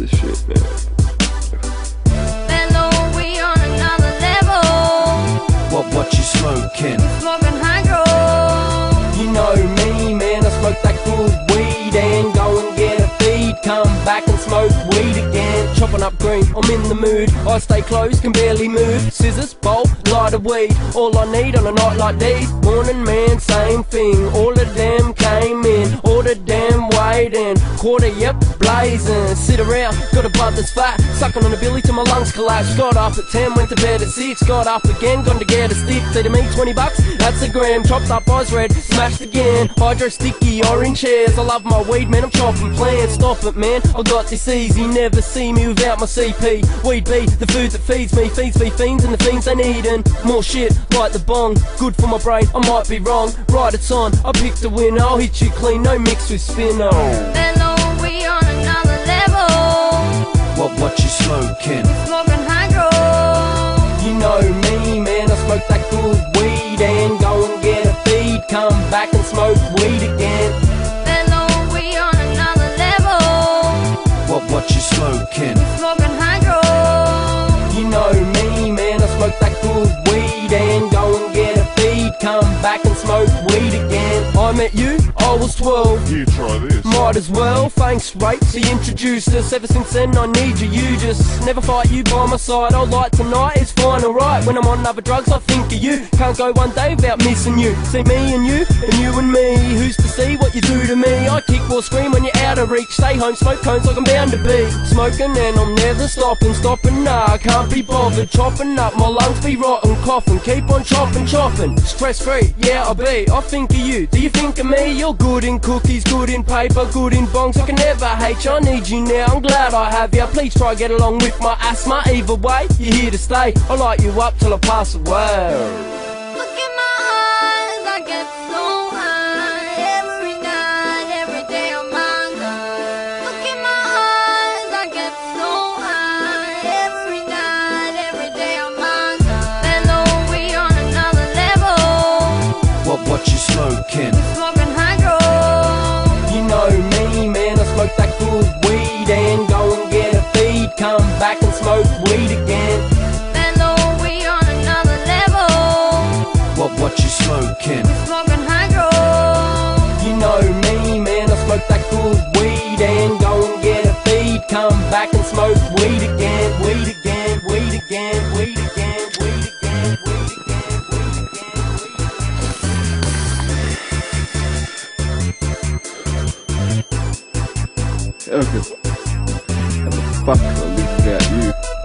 this shit, man. Hello, we on another level. What, what you smoking? Smoking hydro. You know me, man, I smoke that good weed and go and get a feed. Come back and smoke weed again. Chopping up green, I'm in the mood. I stay close, can barely move. Scissors, bowl, light of weed. All I need on a night like these. Morning, man, same thing. All of them came in. The damn waiting. Quarter, yep, blazing. Sit around, got a bud that's fat. Sucking on a billy till my lungs collapse. Got up at 10, went to bed at 6. Got up again, gone to get a stick. Say to me, 20 bucks, that's a gram. Chopped up eyes red, smashed again. Hydro sticky, orange hairs. I love my weed, man, I'm chopping plants. Stop it, man, I got this easy. Never see me without my CP. Weed be the food that feeds me, feeds me fiends and the fiends they needin'. More shit, like the bong. Good for my brain, I might be wrong. Right, it's on, I picked a winner. I'll hit you clean, no mix with spinner. Hello, we on another level. What, what you smoking? Smoking hydro. You know me, man, I smoke that good weed and go and get a feed. Come back and smoke weed again. Hello, we on another level. What, what you smoking? Smoking hydro. You know me, man, I smoke that good weed and go and get a feed. Come back and smoke. I met you, I was 12. You try this. Might as well, thanks, rape. He introduced us. Ever since then, I need you. You just never fight you by my side. All like tonight, it's fine, alright. When I'm on other drugs, I think of you. Can't go one day without missing you. See me and you, and you and me. See what you do to me? I kick or scream when you're out of reach. Stay home, smoke cones like I'm bound to be. Smoking and I'm never stopping, stopping. Nah, I can't be bothered. Chopping up, my lungs be rotten, coughing. Keep on chopping, chopping. Stress free, yeah, I be. I think of you. Do you think of me? You're good in cookies, good in paper, good in bongs. I can never hate you. I need you now. I'm glad I have you. Please try get along with my asthma. Either way, you're here to stay. I'll light you up till I pass away. smoking. Smoking hydro. You know me, man, I smoke that good weed and go and get a feed. Come back and smoke weed again. And oh, we on another level. What, what you smoking? Smoking hydro. You know me, man, I smoke that good weed. Okay. How the fuck are we at you?